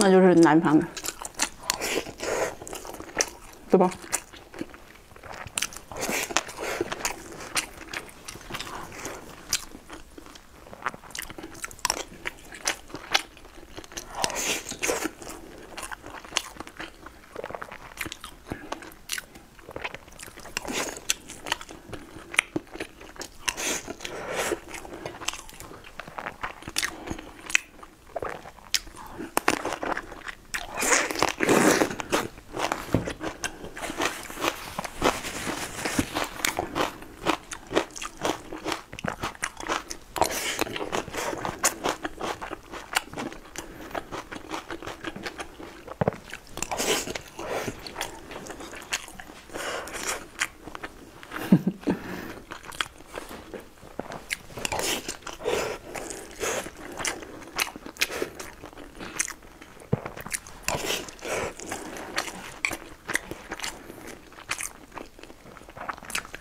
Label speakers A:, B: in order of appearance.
A: 那就是南方的，对吧？